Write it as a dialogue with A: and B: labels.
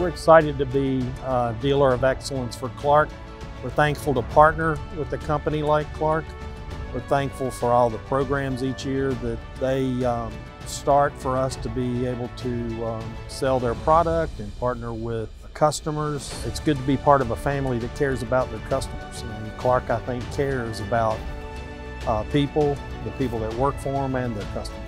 A: We're excited to be a dealer of excellence for Clark. We're thankful to partner with a company like Clark. We're thankful for all the programs each year that they um, start for us to be able to um, sell their product and partner with customers. It's good to be part of a family that cares about their customers. And Clark, I think, cares about uh, people, the people that work for them, and their customers.